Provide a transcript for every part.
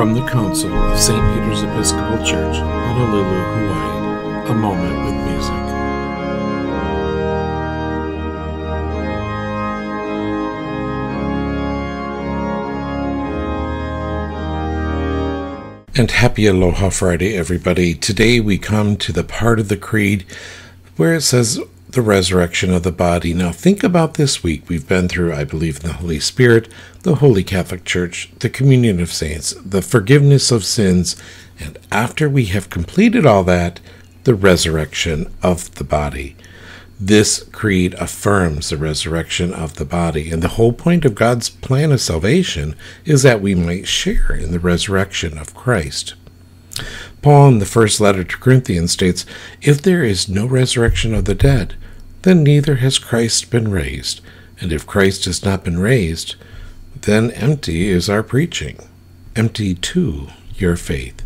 From the Council of St. Peter's Episcopal Church, Honolulu, Hawaii, a moment with music. And happy Aloha Friday, everybody. Today we come to the part of the Creed where it says the resurrection of the body. Now, think about this week. We've been through, I believe, in the Holy Spirit, the Holy Catholic Church, the communion of saints, the forgiveness of sins, and after we have completed all that, the resurrection of the body. This creed affirms the resurrection of the body, and the whole point of God's plan of salvation is that we might share in the resurrection of Christ. Paul, in the first letter to Corinthians, states If there is no resurrection of the dead, then neither has Christ been raised. And if Christ has not been raised, then empty is our preaching, empty too your faith.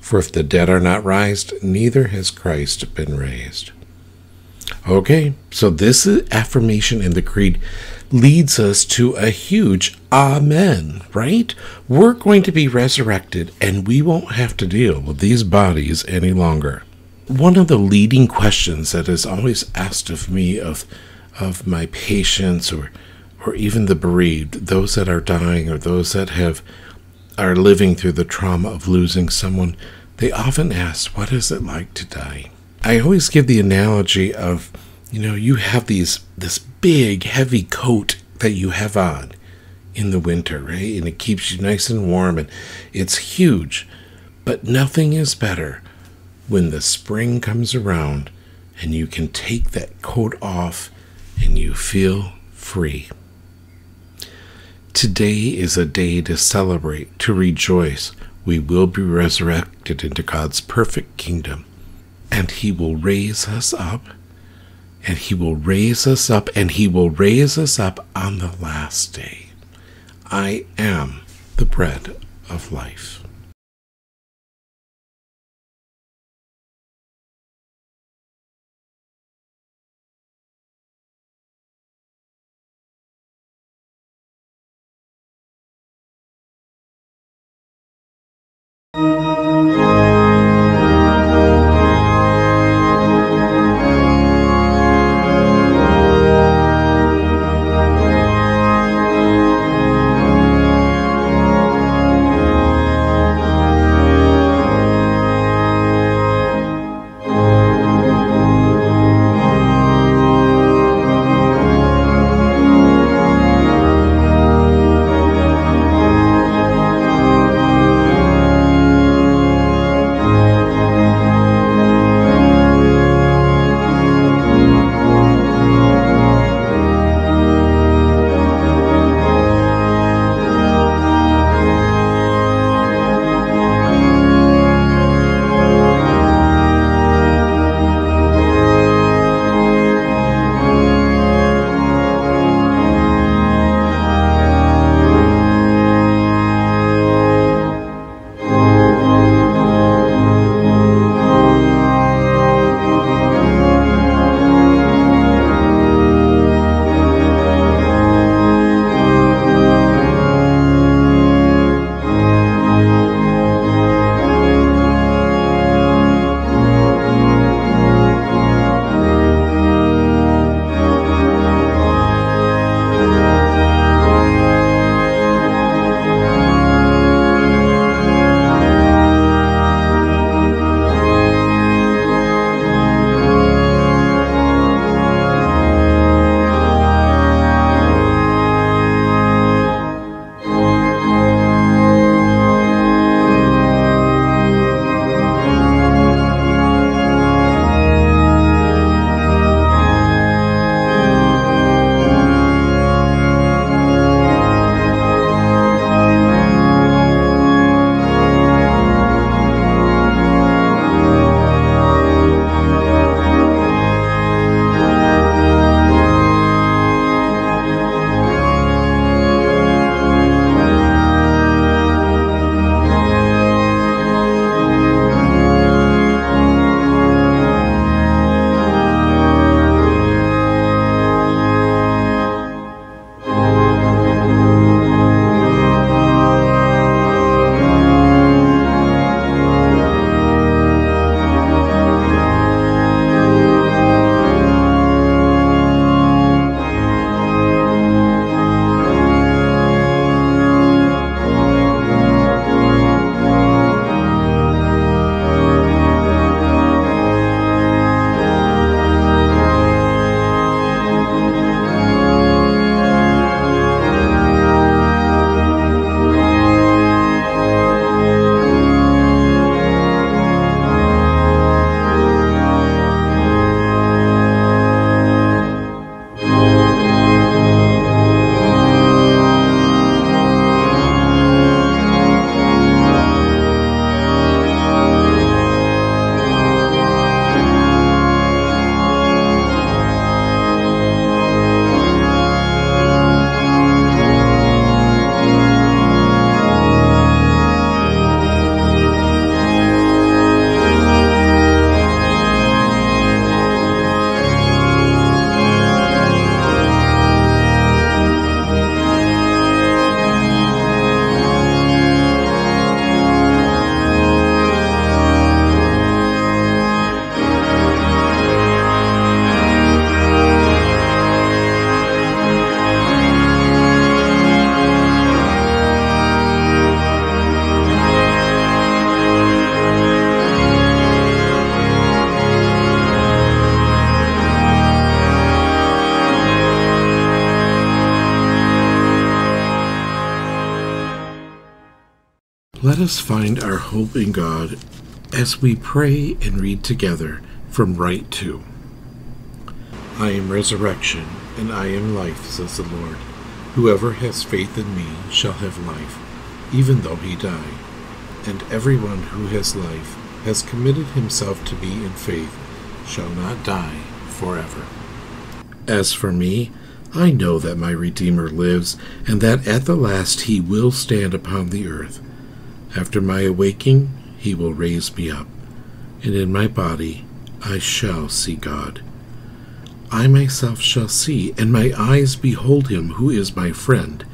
For if the dead are not raised, neither has Christ been raised. Okay, so this affirmation in the Creed leads us to a huge Amen, right? We're going to be resurrected and we won't have to deal with these bodies any longer. One of the leading questions that is always asked of me, of, of my patients, or, or even the bereaved, those that are dying or those that have are living through the trauma of losing someone, they often ask, What is it like to die? I always give the analogy of, you know, you have these this big heavy coat that you have on in the winter, right? And it keeps you nice and warm and it's huge. But nothing is better when the spring comes around and you can take that coat off and you feel free. Today is a day to celebrate, to rejoice. We will be resurrected into God's perfect kingdom, and He will raise us up, and He will raise us up, and He will raise us up on the last day. I am the bread of life. Let us find our hope in God as we pray and read together from Rite Two. I am resurrection, and I am life, says the Lord. Whoever has faith in me shall have life, even though he die. And everyone who has life has committed himself to me in faith shall not die forever. As for me, I know that my Redeemer lives, and that at the last he will stand upon the earth. After my awaking, he will raise me up, and in my body I shall see God. I myself shall see, and my eyes behold him who is my friend,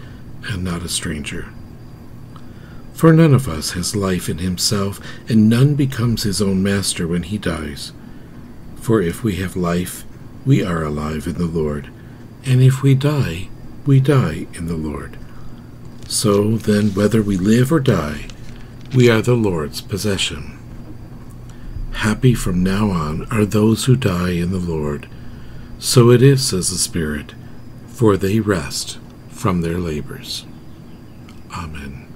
and not a stranger. For none of us has life in himself, and none becomes his own master when he dies. For if we have life, we are alive in the Lord, and if we die, we die in the Lord. So then, whether we live or die, we are the Lord's possession. Happy from now on are those who die in the Lord. So it is, says the Spirit, for they rest from their labors. Amen.